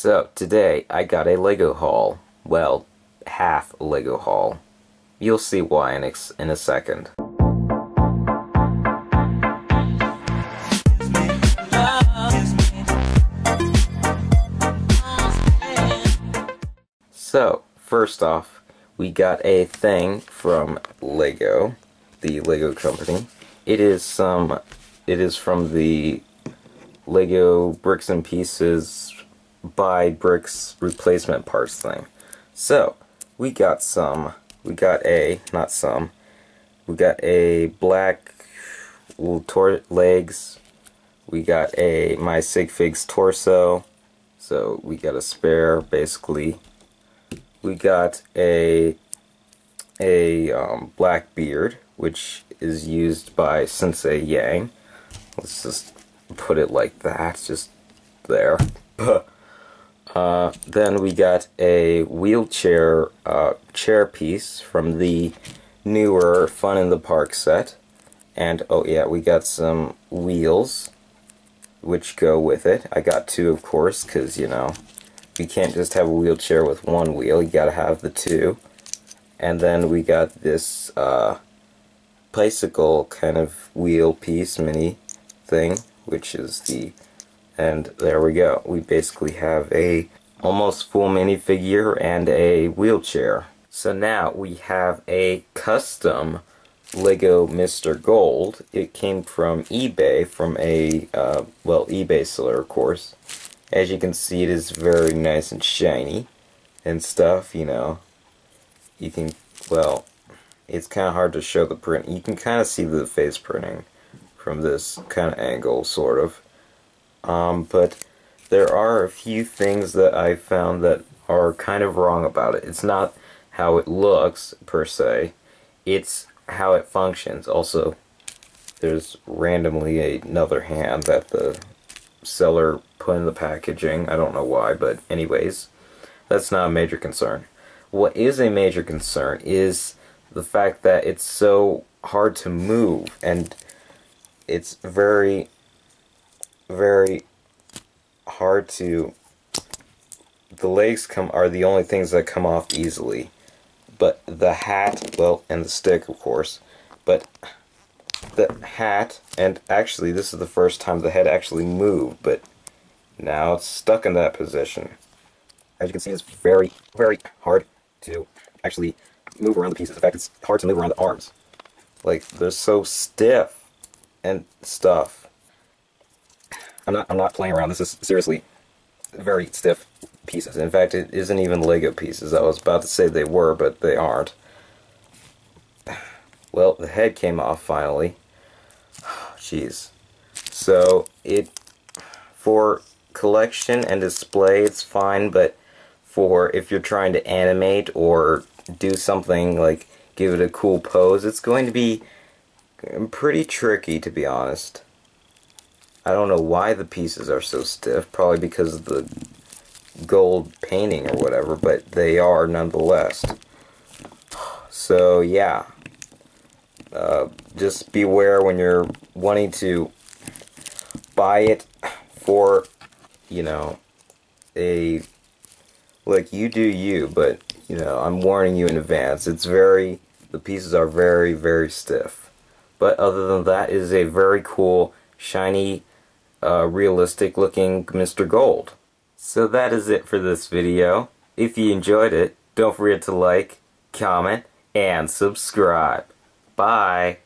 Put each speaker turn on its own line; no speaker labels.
So, today I got a Lego haul. Well, half Lego haul. You'll see why in, in a second. So, first off, we got a thing from Lego, the Lego company. It is some, it is from the Lego Bricks and Pieces buy bricks replacement parts thing. So, we got some, we got a, not some, we got a black tor legs, we got a my sig figs torso, so we got a spare basically. We got a a um, black beard, which is used by Sensei Yang. Let's just put it like that, just there. Uh, then we got a wheelchair uh, chair piece from the newer Fun in the Park set. And, oh yeah, we got some wheels, which go with it. I got two, of course, because, you know, you can't just have a wheelchair with one wheel. You gotta have the two. And then we got this uh, bicycle kind of wheel piece mini thing, which is the and there we go. We basically have a almost full minifigure and a wheelchair. So now we have a custom Lego Mr. Gold. It came from eBay, from a, uh, well, eBay seller, of course. As you can see, it is very nice and shiny and stuff, you know. You can, well, it's kind of hard to show the print. You can kind of see the face printing from this kind of angle, sort of. Um, but there are a few things that I found that are kind of wrong about it. It's not how it looks, per se. It's how it functions. Also, there's randomly another hand that the seller put in the packaging. I don't know why, but anyways, that's not a major concern. What is a major concern is the fact that it's so hard to move and it's very very hard to the legs come are the only things that come off easily. But the hat well and the stick of course. But the hat and actually this is the first time the head actually moved but now it's stuck in that position. As you can see it's very very hard to actually move around the pieces. In fact it's hard to move around the arms. Like they're so stiff and stuff I'm not I'm not playing around. This is seriously very stiff pieces. In fact, it isn't even Lego pieces. I was about to say they were, but they aren't. Well, the head came off finally. Jeez. So it for collection and display it's fine, but for if you're trying to animate or do something like give it a cool pose, it's going to be pretty tricky to be honest. I don't know why the pieces are so stiff, probably because of the gold painting or whatever, but they are nonetheless. So, yeah. Uh, just beware when you're wanting to buy it for, you know, a. Look, you do you, but, you know, I'm warning you in advance. It's very. The pieces are very, very stiff. But other than that, it is a very cool, shiny uh, realistic looking Mr. Gold. So that is it for this video. If you enjoyed it, don't forget to like, comment, and subscribe. Bye!